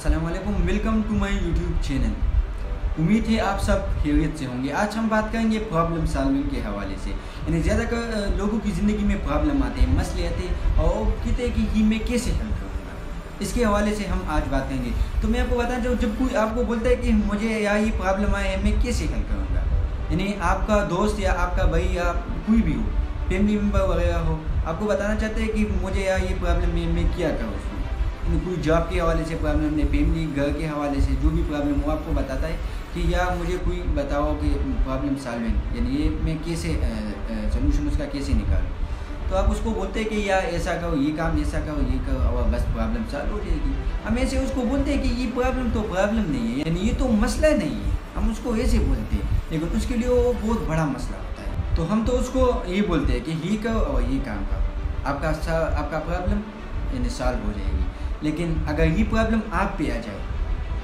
अस्सलाम वालेकुम to my YouTube channel उम्मीद है आप सब खैरियत से होंगे। आज हम बात करेंगे प्रॉब्लम सॉल्विंग के हवाले से। यानी ज़्यादातर लोगों की ज़िंदगी में प्रॉब्लम आते हैं, मसले आते हैं, और कहते हैं कि ये मैं कैसे हल करूँगा। इसके हवाले से हम आज बात करेंगे। तो मैं आपको बताना चाहूँ जब कोई आपको बोलता है कि मुझे या ये प्रॉब्लम आए है, मैं कैसे हल करूँगा? यानी आपका दोस्त या आपका भाई या कोई भी हो फैमिली मेंबर वगैरह हो, आपको बताना चाहते हैं कि मुझे या ये प्रॉब्लम है मैं क्या करूँ कोई जॉब के हवाले से प्रॉब्लम है फैमिली घर के हवाले से, जो भी प्रॉब्लम हो आपको बताता है कि या मुझे कोई बताओ कि प्रॉब्लम सॉल्विंग यानी ये मैं कैसे सोल्यूशन उसका कैसे निकालूँ? तो आप उसको बोलते हैं कि या ऐसा करो ये काम ऐसा करो ये करो और बस प्रॉब्लम सॉल्व हो जाएगी। हम ऐसे उसको बोलते हैं कि ये प्रॉब्लम तो प्रॉब्लम नहीं है, यानी ये तो मसला नहीं है। हम उसको ऐसे बोलते हैं, लेकिन उसके लिए वो बहुत बड़ा मसला होता है। तो हम तो उसको ये बोलते हैं कि ये करो और ये काम करो। आपका आपका प्रॉब्लम यानी सॉल्व हो जाएगी। लेकिन अगर ये प्रॉब्लम आप पे आ जाए,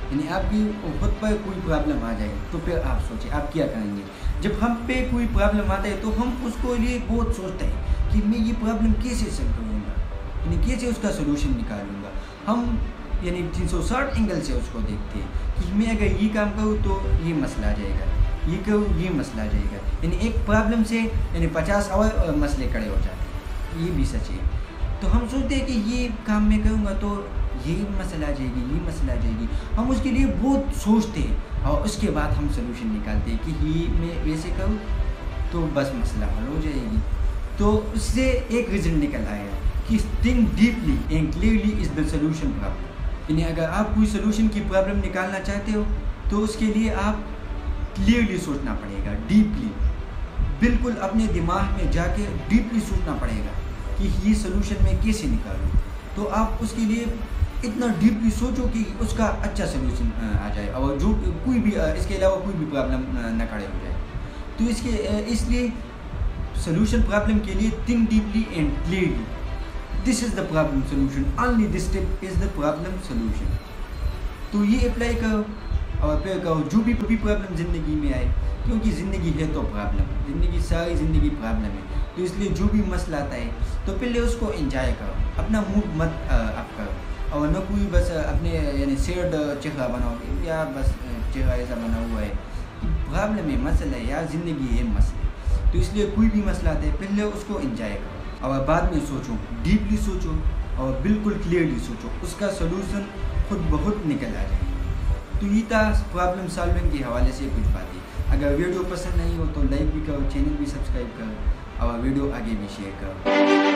यानी आपकी खुद पर कोई प्रॉब्लम आ जाए तो फिर आप सोचें आप क्या करेंगे? जब हम पे कोई प्रॉब्लम आता है तो हम उसको लिए बहुत सोचते हैं कि मैं ये प्रॉब्लम कैसे सॉल्व करूँगा? यानी कैसे उसका सोल्यूशन निकालूँगा? हम, यानी तीन सौ साठ एंगल से उसको देखते हैं कि मैं अगर ये काम करूँ तो ये मसला आ जाएगा। ये करूँ, ये मसला आ जाएगा। यानी एक प्रॉब्लम से, यानी पचास और मसले खड़े हो जाते हैं। ये भी सच है। तो हम सोचते हैं कि ये काम मैं करूँगा तो ये मसला आ जाएगी, ये मसला आ जाएगी। हम उसके लिए बहुत सोचते हैं और उसके बाद हम सोल्यूशन निकालते हैं कि ये मैं वैसे करूँ तो बस मसला हल हो जाएगी। तो उससे एक रिज़ल्ट निकल आया कि think deeply and clearly is the solution problem यानी अगर आप कोई सोल्यूशन की प्रॉब्लम निकालना चाहते हो तो उसके लिए आप क्लियरली सोचना पड़ेगा डीपली बिल्कुल अपने दिमाग में जाके डीपली सोचना पड़ेगा। कि ये सोल्यूशन मैं कैसे निकालूँ? तो आप उसके लिए इतना डीपली सोचो कि उसका अच्छा सोल्यूशन आ जाए और जो कोई भी इसके अलावा कोई भी प्रॉब्लम न खड़े हो जाए। तो इसके इसलिए सोल्यूशन प्रॉब्लम के लिए think deeply and clearly this is the problem solution only this step is the problem solution तो ये अप्लाई करो और फिर कहो जो भी भी प्रॉब्लम ज़िंदगी में आए क्योंकि ज़िंदगी है तो प्रॉब्लम ज़िंदगी सारी ज़िंदगी प्रॉब्लम है। तो इसलिए जो भी मसला आता है तो पहले उसको इंजॉय करो। अपना मूड मत आप करो। और न कोई बस अपने, यानी सेड चेहरा बनाओ या बस चेहरा ऐसा बना हुआ है प्रॉब्लम है, मसला है यार ज़िंदगी है, मसले तो इसलिए कोई भी मसला आता है, पहले उसको इंजॉय करो। और बाद में सोचो डीपली सोचो, और बिल्कुल क्लियरली सोचो। उसका सोलूसन खुद बहुत निकल आ जाए तो ये था प्रॉब्लम सॉल्विंग के हवाले से कुछ बातें। अगर वीडियो पसंद नहीं हो तो लाइक भी करो, चैनल भी सब्सक्राइब करो, और वीडियो आगे भी शेयर करो।